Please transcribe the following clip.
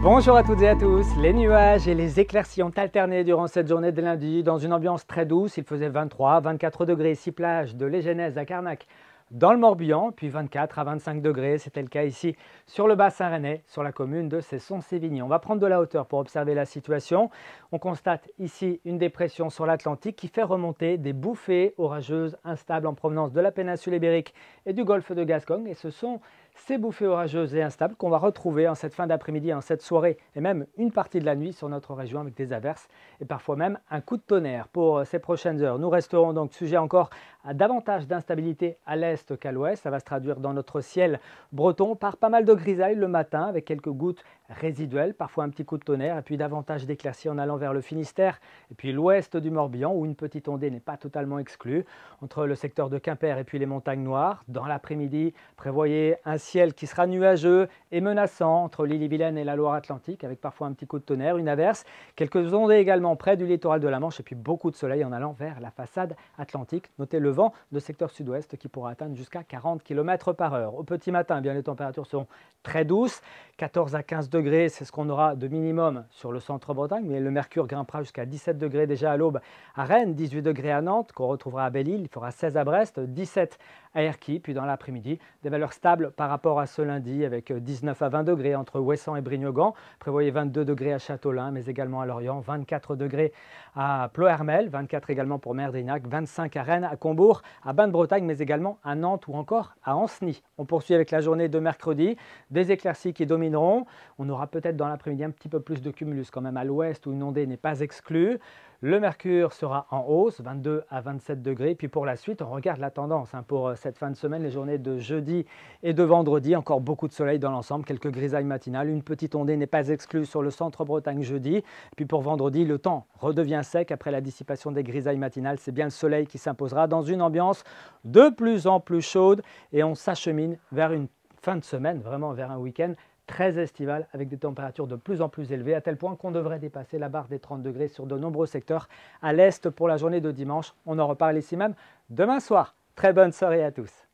Bonjour à toutes et à tous. Les nuages et les éclaircies ont alterné durant cette journée de lundi dans une ambiance très douce. Il faisait 23 24 degrés, 6 plages de Légénèse à Carnac dans le Morbihan, puis 24 à 25 degrés. C'était le cas ici sur le bassin rennais, sur la commune de Cesson-Sévigny. On va prendre de la hauteur pour observer la situation. On constate ici une dépression sur l'Atlantique qui fait remonter des bouffées orageuses instables en provenance de la péninsule ibérique et du golfe de Gascogne. Et ce sont ces bouffées orageuses et instables qu'on va retrouver en cette fin d'après-midi, en cette soirée et même une partie de la nuit sur notre région avec des averses et parfois même un coup de tonnerre pour ces prochaines heures. Nous resterons donc sujet encore à davantage d'instabilité à l'est qu'à l'ouest. Ça va se traduire dans notre ciel breton par pas mal de grisailles le matin avec quelques gouttes résiduelles, parfois un petit coup de tonnerre et puis davantage d'éclaircies en allant vers le Finistère et puis l'ouest du Morbihan où une petite ondée n'est pas totalement exclue entre le secteur de Quimper et puis les montagnes noires. Dans l'après-midi, prévoyez un ciel qui sera nuageux et menaçant entre l'île-et-Vilaine et la Loire-Atlantique, avec parfois un petit coup de tonnerre, une averse, quelques ondées également près du littoral de la Manche, et puis beaucoup de soleil en allant vers la façade atlantique. Notez le vent de secteur sud-ouest qui pourra atteindre jusqu'à 40 km par heure. Au petit matin, eh bien, les températures seront très douces, 14 à 15 degrés, c'est ce qu'on aura de minimum sur le centre-Bretagne, mais le mercure grimpera jusqu'à 17 degrés déjà à l'aube à Rennes, 18 degrés à Nantes, qu'on retrouvera à Belle-Île, il fera 16 à Brest, 17 à Erquy, puis dans l'après-midi, des valeurs stables par rapport à ce lundi avec 19 à 20 degrés entre Ouessant et Brignogan. Prévoyez 22 degrés à Châteaulin, mais également à Lorient, 24 degrés à Plohermel, 24 également pour Merdrignac, 25 à Rennes, à Combourg, à Bain-de-Bretagne, mais également à Nantes ou encore à Ancenis. On poursuit avec la journée de mercredi, des éclaircies qui domineront. On aura peut-être dans l'après-midi un petit peu plus de cumulus quand même à l'ouest où une ondée n'est pas exclue. Le mercure sera en hausse, 22 à 27 degrés. Puis pour la suite, on regarde la tendance hein, pour euh, cette fin de semaine, les journées de jeudi et de vendredi. Encore beaucoup de soleil dans l'ensemble, quelques grisailles matinales. Une petite ondée n'est pas exclue sur le centre-Bretagne jeudi. Puis pour vendredi, le temps redevient sec après la dissipation des grisailles matinales. C'est bien le soleil qui s'imposera dans une ambiance de plus en plus chaude et on s'achemine vers une fin de semaine, vraiment vers un week-end très estival avec des températures de plus en plus élevées à tel point qu'on devrait dépasser la barre des 30 degrés sur de nombreux secteurs à l'est pour la journée de dimanche. On en reparle ici même demain soir. Très bonne soirée à tous.